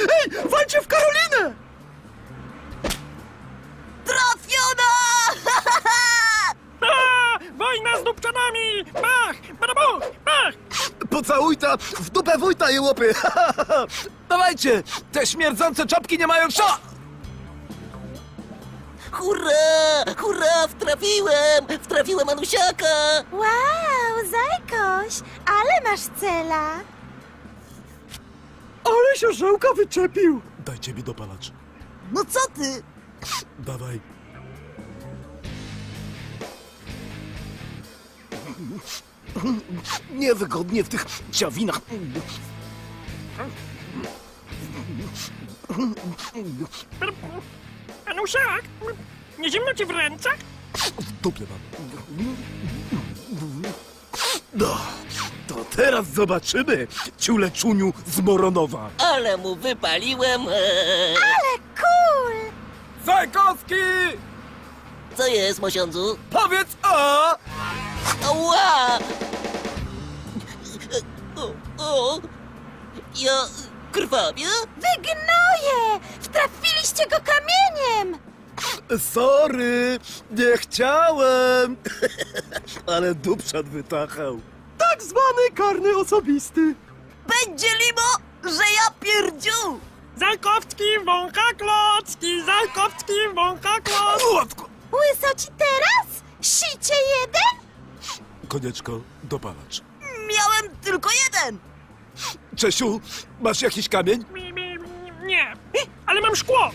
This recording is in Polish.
Ej, walcie w Karolinę! Trafiona! A, wojna z dupczanami! Bach! Badabuch! Bach! Pocałuj ta w dupę wójta, jełopy! Dawajcie! Te śmierdzące czapki nie mają sza... Hurra! Hurra! Wtrafiłem! Wtrafiłem Anusiaka! Wow, Zajkoś, ale masz cela. Się żołka wyczepił! Dajcie mi dopalacz. No co ty? Dawaj. Niewygodnie w tych ciawinach. Anusiak! Nie zimno ci w ręce? W dupie mam. No, teraz zobaczymy, ciuleczuniu z Moronowa. Ale mu wypaliłem! Eee. Ale cool! Zajkowski! Co jest, Mosiądzu? Powiedz a! Ała! O, o. Ja krwawię? Wygnoje! Wtrafiliście go kamieniem! Sorry, nie chciałem. Ale dupszat wytachał. Zwany karny osobisty. Będzie limo, że ja pierdziu! Zajkowski wącha klocki! Zajkowski wącha klocki! Łyso ci teraz? Sicie jeden? Konieczko, dopalacz. Miałem tylko jeden! Czesiu, masz jakiś kamień? Mi, mi, nie, ale mam szkło!